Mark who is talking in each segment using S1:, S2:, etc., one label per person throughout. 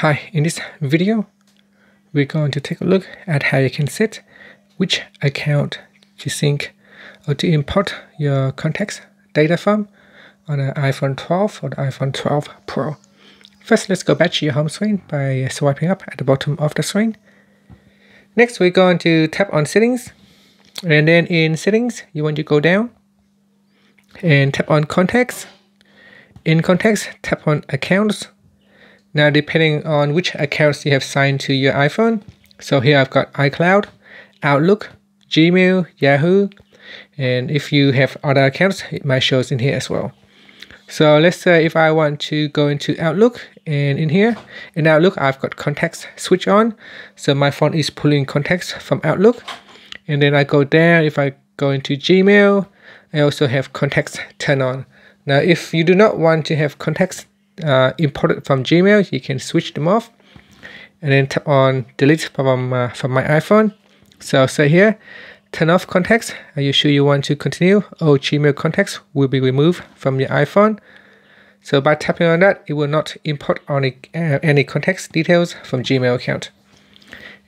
S1: Hi, in this video, we're going to take a look at how you can set which account to sync or to import your contacts data from on an iPhone 12 or the iPhone 12 Pro. First, let's go back to your home screen by swiping up at the bottom of the screen. Next, we're going to tap on settings and then in settings, you want to go down and tap on contacts. In contacts, tap on accounts now, depending on which accounts you have signed to your iPhone, so here I've got iCloud, Outlook, Gmail, Yahoo, and if you have other accounts, it might show in here as well. So let's say if I want to go into Outlook and in here, in Outlook, I've got contacts switch on. So my phone is pulling contacts from Outlook. And then I go there, if I go into Gmail, I also have contacts turn on. Now, if you do not want to have contacts uh, imported from Gmail, you can switch them off and then tap on delete from, uh, from my iPhone. So say here, turn off contacts. Are you sure you want to continue? All Gmail contacts will be removed from your iPhone. So by tapping on that, it will not import any, uh, any contacts details from Gmail account.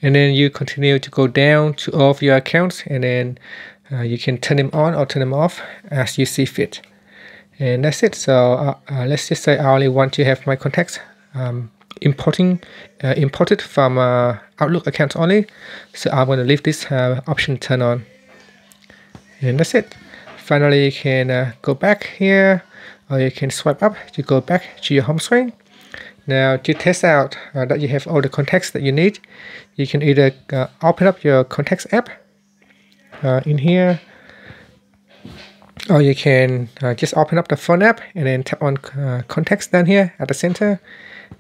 S1: And then you continue to go down to all of your accounts and then uh, you can turn them on or turn them off as you see fit and that's it. So uh, uh, let's just say I only want to have my contacts um, importing uh, imported from uh, Outlook account only. So I'm going to leave this uh, option turned on. And that's it. Finally you can uh, go back here or you can swipe up to go back to your home screen. Now to test out that you have all the contacts that you need you can either open up your contacts app in here or you can uh, just open up the phone app and then tap on uh, contacts down here at the center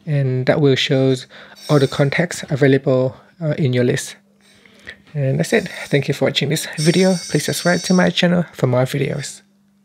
S1: and that will shows all the contacts available uh, in your list. And that's it. Thank you for watching this video. Please subscribe to my channel for more videos